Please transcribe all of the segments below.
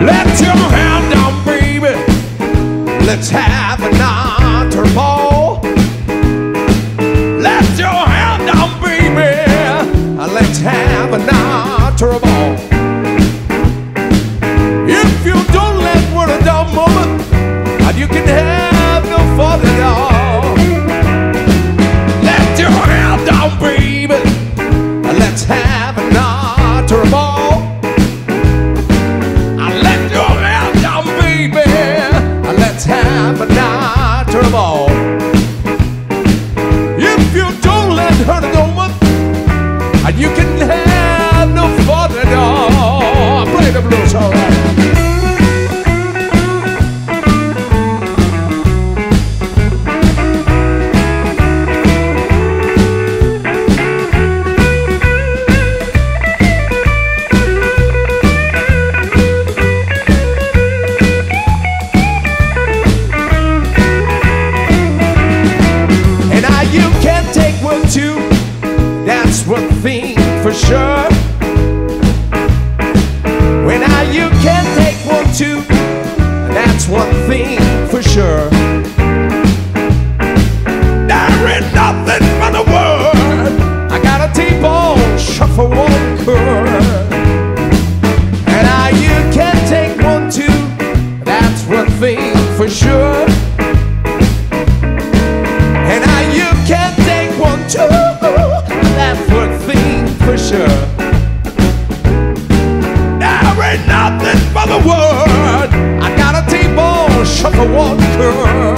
Let your hand down, baby. Let's have an otter ball. Let your hand down, baby. Let's have an otter ball. If you don't let word a down moment, you can have. For sure. When now you can take one too. That's one thing for sure. Ain't nothing but the word. I got a T-bone shuffle walker.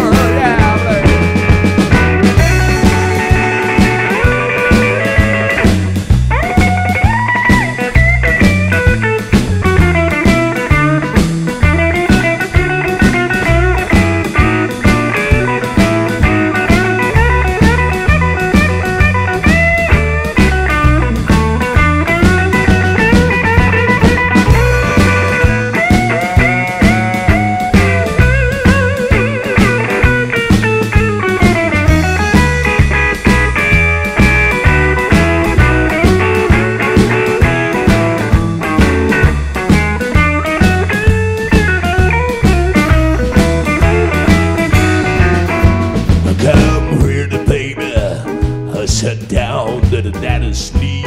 Knee.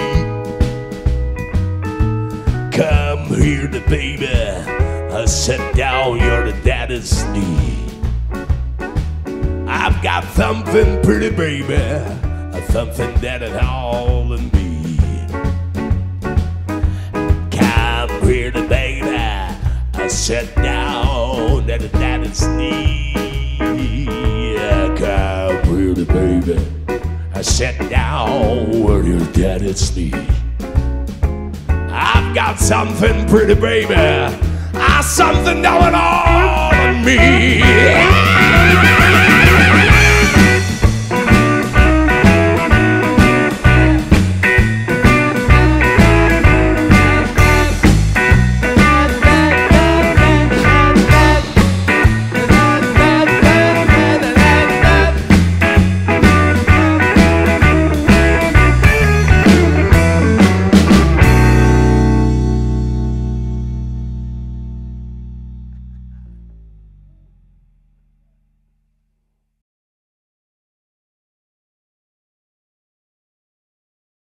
Come here, the baby. Uh, I sat down, you're the daddy's knee. I've got something pretty, baby. Something that is all in me. Come here, the baby. Uh, I sat down at the daddy's knee. Come here, the baby. I sit down where your daddy at sleep. I've got something pretty, baby. I something going on in me.